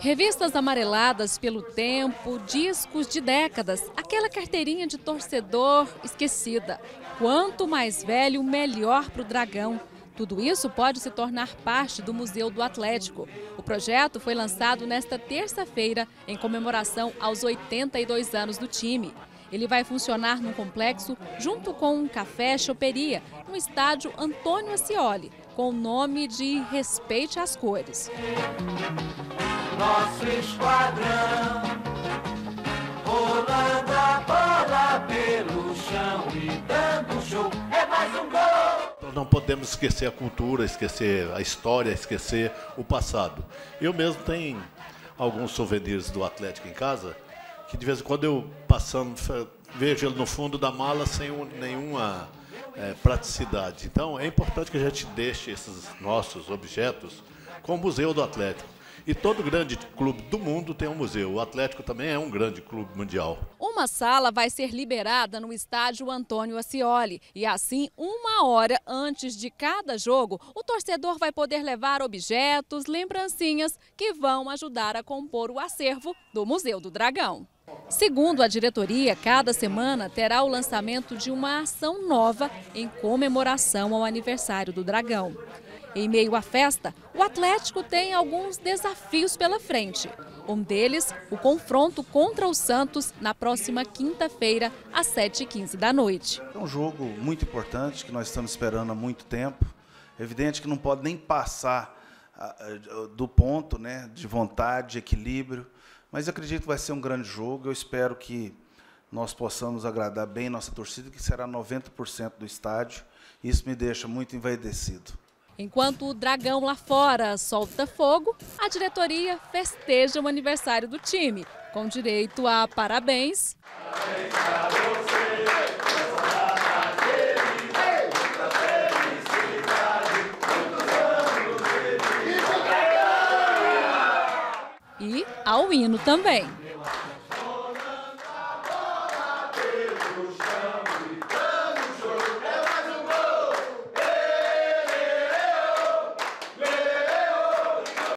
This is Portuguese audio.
Revistas amareladas pelo tempo, discos de décadas, aquela carteirinha de torcedor esquecida. Quanto mais velho, melhor para o Dragão. Tudo isso pode se tornar parte do Museu do Atlético. O projeto foi lançado nesta terça-feira em comemoração aos 82 anos do time. Ele vai funcionar num complexo junto com um café choperia no estádio Antônio Ascioli, com o nome de Respeite as Cores. Nosso esquadrão rolando a bola pelo chão e dando show. É mais um gol! Nós não podemos esquecer a cultura, esquecer a história, esquecer o passado. Eu mesmo tenho alguns souvenirs do Atlético em casa, que de vez em quando eu passando, vejo ele no fundo da mala sem nenhuma é, praticidade. Então é importante que a gente deixe esses nossos objetos com o Museu do Atlético. E todo grande clube do mundo tem um museu. O Atlético também é um grande clube mundial. Uma sala vai ser liberada no estádio Antônio Ascioli. E assim, uma hora antes de cada jogo, o torcedor vai poder levar objetos, lembrancinhas que vão ajudar a compor o acervo do Museu do Dragão. Segundo a diretoria, cada semana terá o lançamento de uma ação nova em comemoração ao aniversário do Dragão. Em meio à festa, o Atlético tem alguns desafios pela frente. Um deles, o confronto contra o Santos na próxima quinta-feira, às 7h15 da noite. É um jogo muito importante que nós estamos esperando há muito tempo. É evidente que não pode nem passar ah, ah, do ponto né, de vontade, de equilíbrio, mas acredito que vai ser um grande jogo. Eu espero que nós possamos agradar bem nossa torcida, que será 90% do estádio. Isso me deixa muito envaidecido. Enquanto o Dragão lá fora solta fogo, a diretoria festeja o aniversário do time, com direito a parabéns. e ao hino também.